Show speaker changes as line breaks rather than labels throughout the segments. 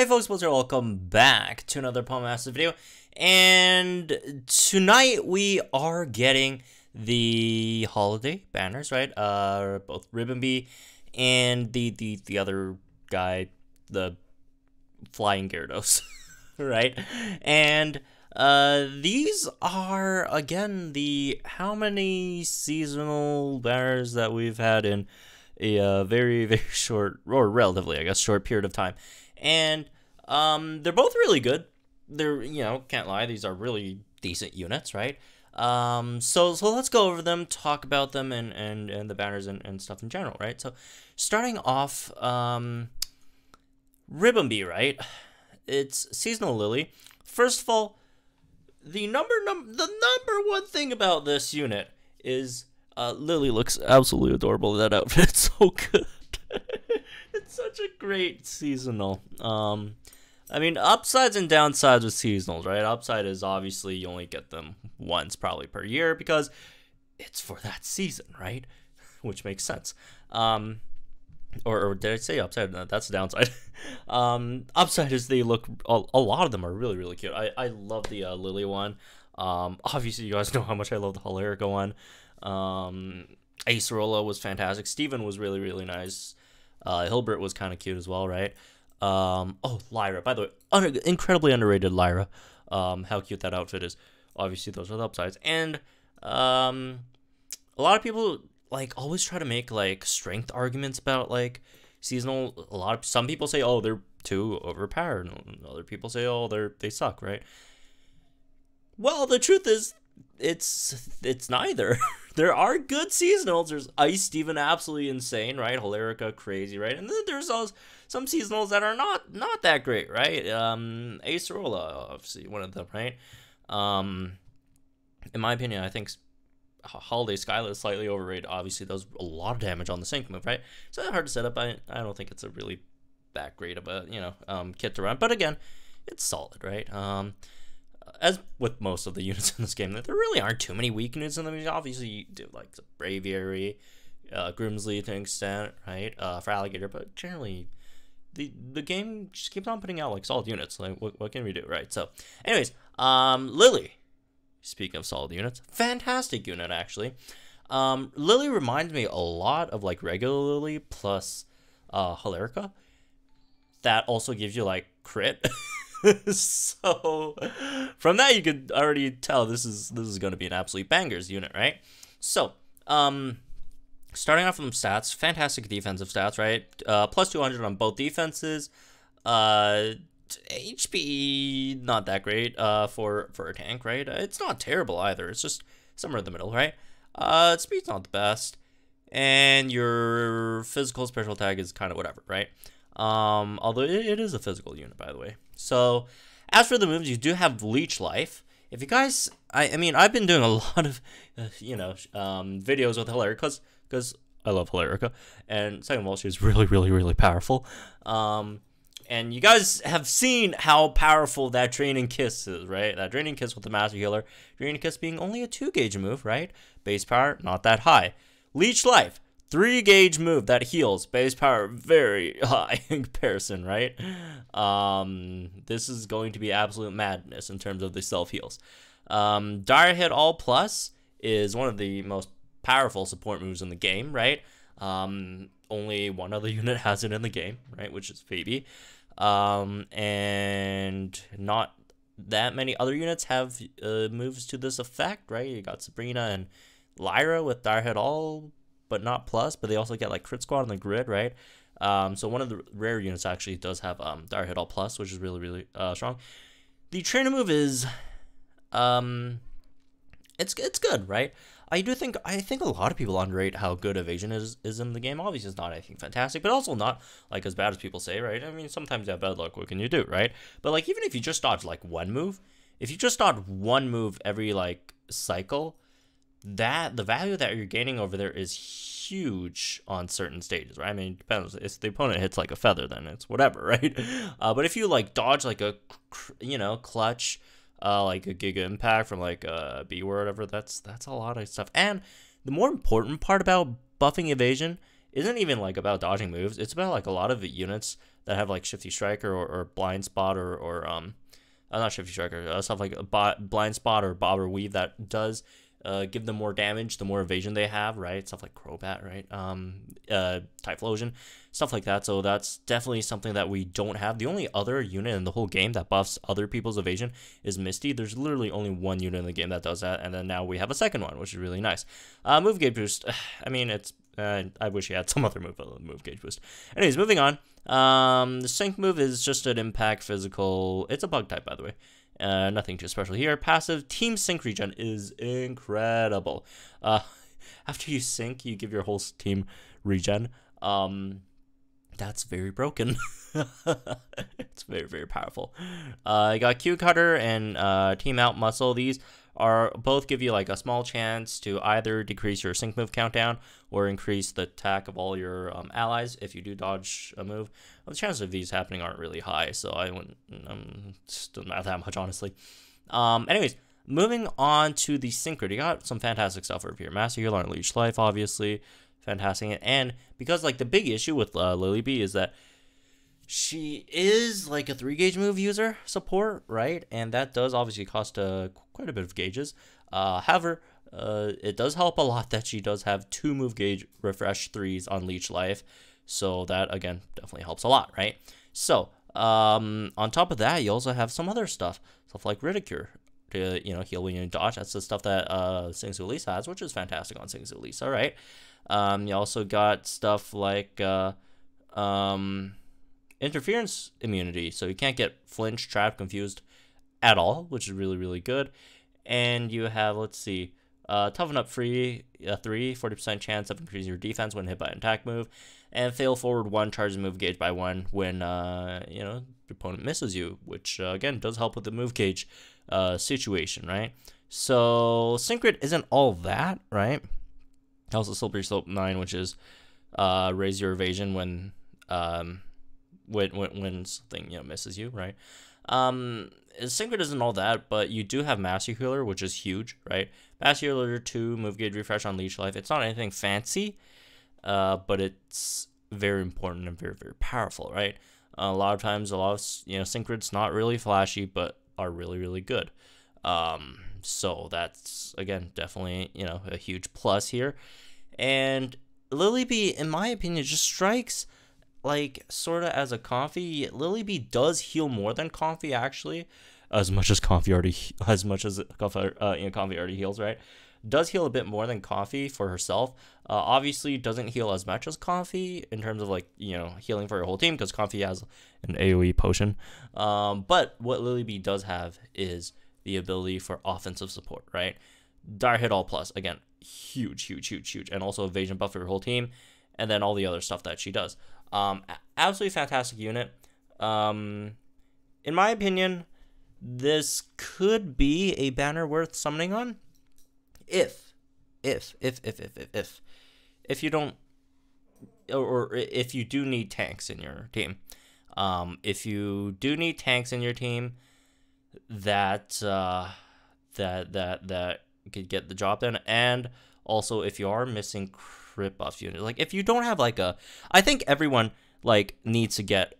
Hey folks, up? Welcome back to another Palm Master video. And tonight we are getting the holiday banners, right? Uh, both Ribbon and the, the, the other guy, the Flying Gyarados, right? And uh, these are, again, the how many seasonal banners that we've had in a uh, very, very short, or relatively, I guess, short period of time and um, they're both really good. They're you know can't lie, these are really decent units, right? Um, so so let's go over them, talk about them, and and and the banners and, and stuff in general, right? So starting off, um, Ribombee, right? It's seasonal Lillie. First of all, the number num the number one thing about this unit is uh, Lillie looks absolutely adorable in that outfit. So good such a great seasonal. Um, I mean, upsides and downsides with seasonals, right? Upside is obviously you only get them once probably per year because it's for that season, right? Which makes sense. Um, or, or did I say upside? No, that's downside. um, upside is they look, a, a, lot of them are really, really cute. I, I love the uh, Lillie one. Um, obviously, you guys know how much I love the Holerica one. Um, Acerola was fantastic. Steven was really, really nice. Uh, Hilbert was kind of cute as well, right? Um, oh, Lyra. By the way, un- incredibly underrated Lyra. Um, how cute that outfit is. Obviously, those are the upsides. And um, a lot of people like always try to make like strength arguments about like seasonal. A lot of some people say, oh, they're too overpowered. And other people say, oh, they're they suck, right? Well, the truth is, it's it's neither. there are good seasonals. There's Ice Steven, absolutely insane, right? Holerica, crazy, right? And then there's also some seasonals that are not not that great, right? Um, Acerola, obviously one of them, right? Um, in my opinion, I think Holiday Skyla is slightly overrated. Obviously, does a lot of damage on the sync move, right? So hard to set up. I I don't think it's a really that great of a you know um, kit to run, but again, it's solid, right? Um, as with most of the units in this game, there really aren't too many weak units in them. Obviously, you do like the Braviary, uh, Grimsley to an extent, right? Uh, for Alligator, but generally, the the game just keeps on putting out like solid units. Like, what, what can we do, right? So, anyways, um, Lillie. Speaking of solid units, fantastic unit actually. Um, Lillie reminds me a lot of like regular Lillie plus uh, Holerica. That also gives you like crit. so from that you could already tell this is this is going to be an absolute bangers unit, right? So, um starting off from stats, fantastic defensive stats, right? Uh, plus 200 on both defenses. Uh HP not that great uh for for a tank, right? It's not terrible either. It's just somewhere in the middle, right? Uh speed's not the best. And your physical special tag is kind of whatever, right? Um, although it, it is a physical unit, by the way. So, as for the moves, you do have Leech Life. If you guys, I, I mean, I've been doing a lot of, uh, you know, um, videos with Hilarica because because I love Hilarica, and second of all, she's really, really, really powerful. Um, and you guys have seen how powerful that Draining Kiss is, right? That Draining Kiss with the Master Healer. Draining Kiss being only a 2 gauge move, right? Base power, not that high. Leech Life, Three gauge move that heals. Base power very high in comparison, right? Um, this is going to be absolute madness in terms of the self heals. Um, Dire Hit All Plus is one of the most powerful support moves in the game, right? Um, only one other unit has it in the game, right? Which is Phoebe. Um, and not that many other units have uh, moves to this effect, right? You got Sabrina and Lyra with Dire Hit All but not plus. But they also get like crit squad on the grid, right? Um, so one of the rare units actually does have um, Dire Hit All plus, which is really really uh, strong. The trainer move is, um, it's it's good, right? I do think I think a lot of people underrate how good evasion is is in the game. Obviously, it's not anything fantastic, but also not like as bad as people say, right? I mean, sometimes you have bad luck. What can you do, right? But like even if you just dodge like one move, if you just dodge one move every like cycle, that the value that you're gaining over there is huge on certain stages, right? I mean, it depends. If the opponent hits like a feather, then it's whatever, right? Uh, but if you like dodge like a, you know, clutch, uh, like a Giga Impact from like a B or whatever, that's that's a lot of stuff. And the more important part about buffing evasion isn't even like about dodging moves. It's about like a lot of units that have like Shifty Striker or, or Blind Spot or, or um, uh, not Shifty Striker, uh, stuff like a Blind Spot or Bob or Weave that does uh, give them more damage the more evasion they have, right? Stuff like Crobat, right? Um, uh, Typhlosion, stuff like that. So that's definitely something that we don't have. The only other unit in the whole game that buffs other people's evasion is Misty. There's literally only one unit in the game that does that, and then now we have a second one, which is really nice. Uh, move gauge boost. I mean, it's. Uh, I wish he had some other move, move gauge boost. Anyways, moving on. Um, the sync move is just an impact physical. It's a bug type, by the way. Uh, nothing too special here. Passive Team Sync regen is incredible. Uh, after you sync, you give your whole team regen. Um, that's very broken. it's very, very powerful. Uh, I got Q Cutter and uh, Team Out Muscle. These are both give you like a small chance to either decrease your sync move countdown or increase the attack of all your um, allies if you do dodge a move. Well, the chances of these happening aren't really high, so I wouldn't um, still not that much honestly. Um, anyways, moving on to the sync You got some fantastic stuff over here. Master Heal on Leech Life, obviously, fantastic. And because like the big issue with uh, Lileep is that she is like a three gauge move user support, right? And that does obviously cost uh, quite a bit of gauges. Uh, however, uh, it does help a lot that she does have two move gauge refresh threes on Leech Life. So that, again, definitely helps a lot, right? So, um, on top of that, you also have some other stuff. Stuff like Ridicure to, you know, heal when you dodge. That's the stuff that uh, Singsu Elesa has, which is fantastic on Singsu Elesa, all right? Um, you also got stuff like uh, um, interference immunity. So you can't get flinch, trapped, confused at all, which is really, really good. And you have, let's see, uh, toughen up free, uh, 3, 40% chance of increasing your defense when hit by an attack move. And fail forward 1, charge the move gauge by 1 when, uh, you know, your opponent misses you, which, uh, again, does help with the move gauge uh, situation, right? So, Synchro isn't all that, right? Also, Slippery Slope 9, which is uh, raise your evasion when, um, when, when, when something, you know, misses you, right? Um, Synchro isn't all that, but you do have Master Healer, which is huge, right? Master Healer 2, move gauge refresh on Leech Life. It's not anything fancy, uh, but it's very important and very, very powerful, right? Uh, a lot of times, a lot of, you know, Synchro's not really flashy, but are really, really good. Um, so that's, again, definitely, you know, a huge plus here. And Lileep, in my opinion, just strikes like sort of as a Comfey. Lileep does heal more than Comfey actually, as much as Comfey already as much as Comfey, uh, you know, already heals, right? Does heal a bit more than Comfey for herself. Uh, obviously, doesn't heal as much as Comfey in terms of like you know healing for your whole team because Comfey has an AOE potion. Um, but what Lileep does have is the ability for offensive support, right? Dire hit all plus again, huge, huge, huge, huge, and also evasion buff for your whole team, and then all the other stuff that she does. Um, absolutely fantastic unit. Um, in my opinion, this could be a banner worth summoning on. If, if, if, if, if, if, if, if you don't, or if you do need tanks in your team. Um, if you do need tanks in your team, that uh, that that that could get the job done, and also if you are missing crit buff unit. Like if you don't have like a, I think everyone like needs to get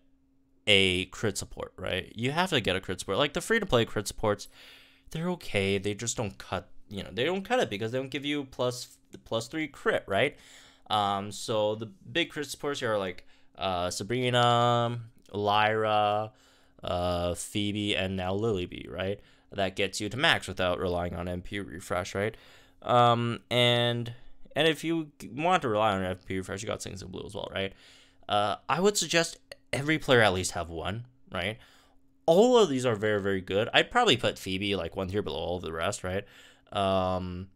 a crit support, right? You have to get a crit support. Like the free to play crit supports, they're okay. They just don't cut, you know, they don't cut it because they don't give you plus plus three crit, right? Um, so the big crit supports here are like uh, Sabrina, Lyra, uh, Phoebe, and now Lilybee, right? That gets you to max without relying on MP refresh, right? Um, and and if you want to rely on FP refresh, you got Sings and Blue as well, right? Uh, I would suggest every player at least have one, right? All of these are very, very good. I'd probably put Phoebe like one tier below all of the rest, right? Um,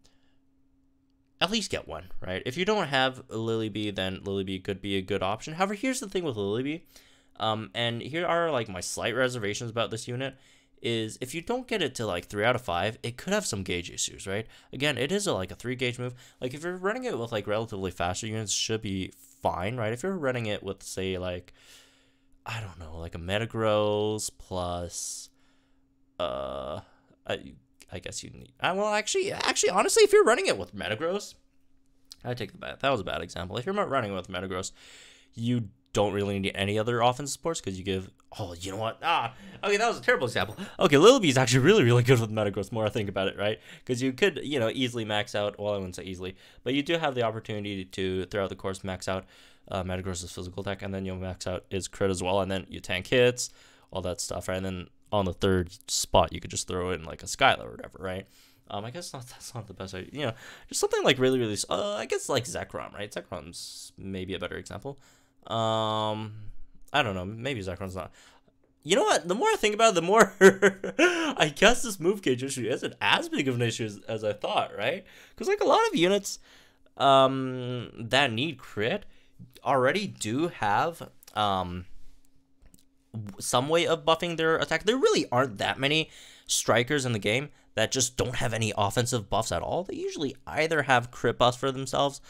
at least get one, right? If you don't have Lileep, then Lileep could be a good option. However, here's the thing with Lileep, um, and here are like my slight reservations about this unit is if you don't get it to like three out of five, it could have some gauge issues, right? Again, it is a, like a three gauge move. Like if you're running it with like relatively faster units, should be fine, right? If you're running it with say like I don't know, like a Metagross plus uh I, I guess you need uh, well actually actually honestly if you're running it with Metagross, I take the bad that was a bad example. If you're running with Metagross, you don't really need any other offensive supports because you give. Oh, you know what? Ah, okay, that was a terrible example. Okay, Lillaby is actually really, really good with Metagross. More I think about it, right? Because you could, you know, easily max out. Well, I wouldn't say easily, but you do have the opportunity to throughout the course max out uh, Metagross's physical attack, and then you'll max out his crit as well, and then you tank hits, all that stuff, right? And then on the third spot, you could just throw in like a Skyla or whatever, right? Um, I guess not, that's not the best idea. You know, just something like really, really. Uh, I guess like Zekrom, right? Zekrom's maybe a better example. Um, I don't know. Maybe Zekrom's not. You know what? The more I think about it, the more I guess this move gauge issue isn't as big of an issue as, as I thought, right? Because like a lot of units um, that need crit already do have um, some way of buffing their attack. There really aren't that many strikers in the game that just don't have any offensive buffs at all. They usually either have crit buffs for themselves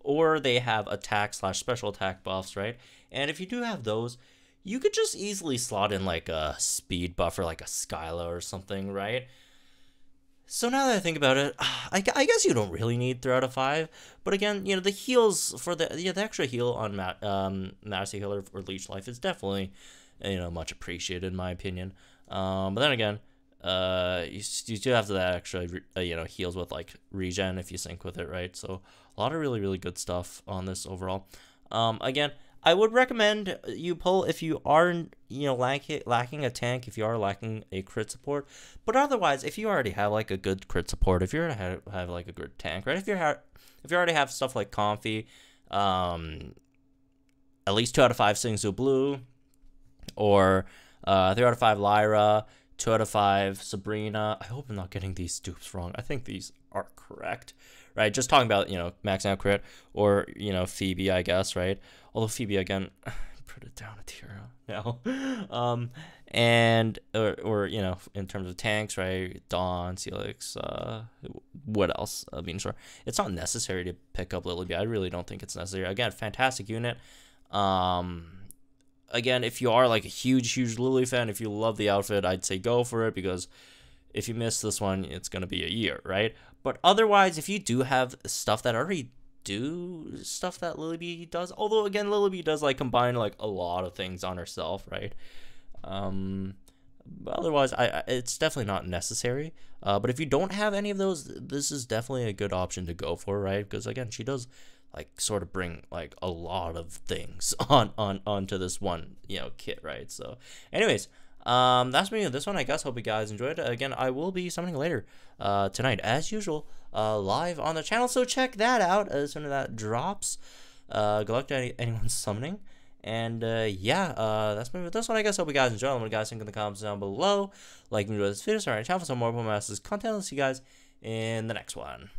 or they have attack slash special attack buffs, right? And if you do have those, you could just easily slot in like a speed buffer, like a Skyla or something, right? So now that I think about it, I, I guess you don't really need 3 out of 5. But again, you know, the heals for the yeah, the extra heal on Ma um, Master Healer or Leech Life is definitely, you know, much appreciated in my opinion. Um, but then again, uh, you, you do have that extra, uh, you know, heals with like regen if you sync with it, right? So a lot of really, really good stuff on this overall. Um, again, I would recommend you pull if you are, you know, lacking lacking a tank, if you are lacking a crit support. But otherwise, if you already have like a good crit support, if you have, have like a good tank, right? If you have, if you already have stuff like Comfey, um, at least two out of five Singsu Blue, or uh, three out of five Lyra, two out of five Sabrina. I hope I'm not getting these dupes wrong. I think these are correct, right? Just talking about you know max out crit or you know Phoebe, I guess, right? Although Phoebe again, put it down a tier now. um, and or, or you know in terms of tanks, right? Dawn, Celix, uh, what else? I mean, sure, it's not necessary to pick up Lillaby. I really don't think it's necessary. Again, fantastic unit. Um, again, if you are like a huge, huge Lillie fan, if you love the outfit, I'd say go for it because if you miss this one, it's gonna be a year, right? But otherwise, if you do have stuff that already do stuff that Lillaby does, although again, Lillaby does like combine like a lot of things on herself, right? Um, but otherwise, I, it's definitely not necessary. Uh, but if you don't have any of those, this is definitely a good option to go for, right? Because again, she does like sort of bring like a lot of things on on onto this one you know kit right so anyways um that's me this one i guess hope you guys enjoyed it. again i will be summoning later uh tonight as usual uh live on the channel so check that out as soon as that drops uh good luck to any, anyone summoning and uh, yeah, uh, that's me with this one. I guess hope you guys enjoy. Let me guys think in the comments down below. Like and enjoy this video. Sorry, channel for some more Masters content. I'll see you guys in the next one.